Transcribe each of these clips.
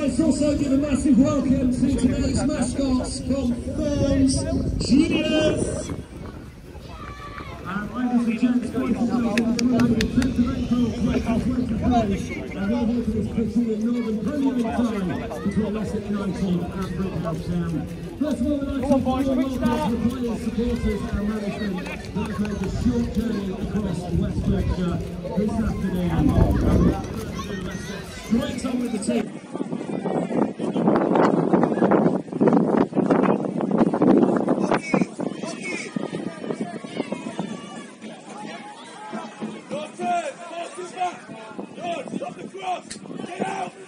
Let's also give a massive welcome to today's mascots from Ferns Juniors. And ladies and gents, going to the 10th of April 2023, and we're here for this picture in Northern Premier League time between Ossett United and Brighouse Town. First of all, we'd like to thank all the players, supporters and management that have made the short journey across West Yorkshire this afternoon. And without further ado, let's get straight on with the team. Get out.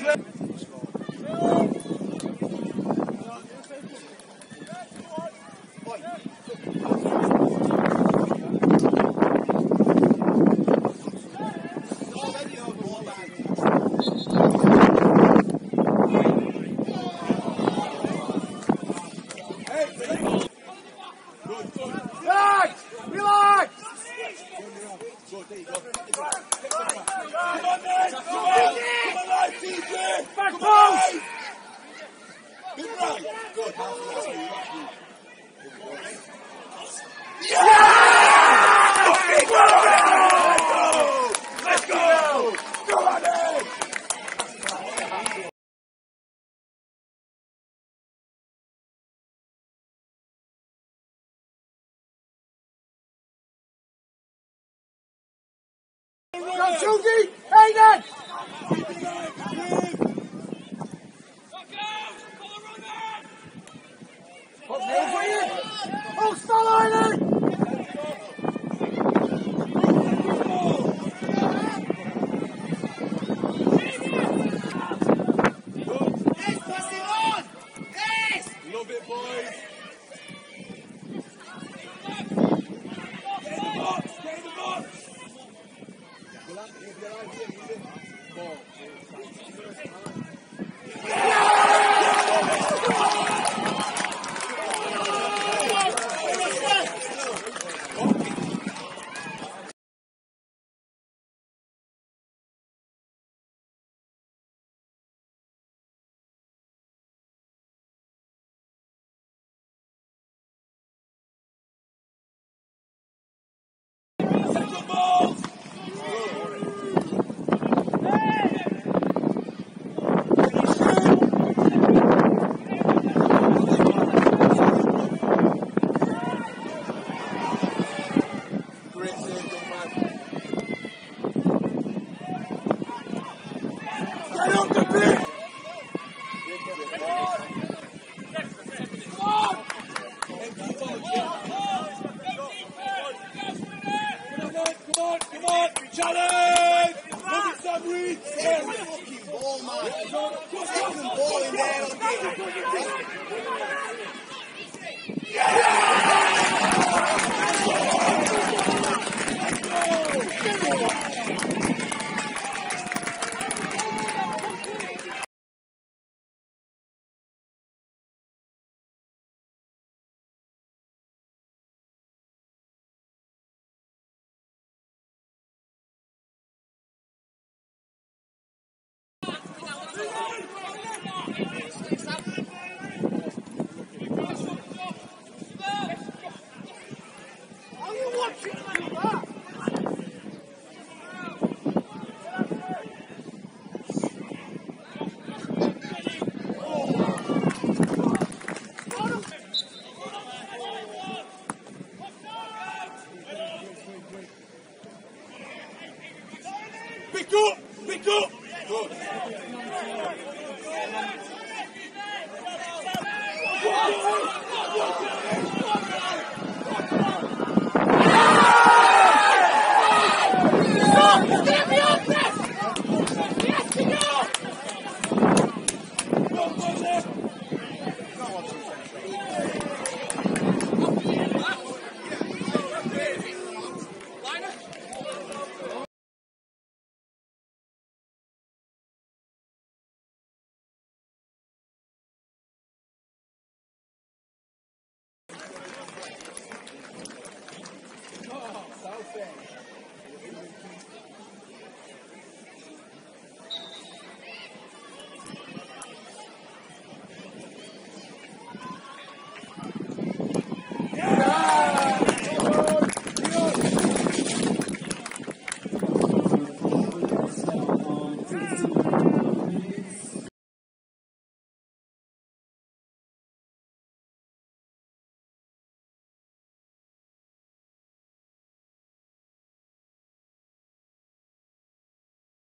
Relax! TJ! Back post! Big right! Good. Yeah! Let's go! Go on, Ed! Go, Susie! Hayden! Oh, stop, Hayden! Love it, boys. Get in the box, get in the box. Second ball. Get up the pitch! Come on, come on, come on! Challenge! Look at some reach! Pick up! Pick up!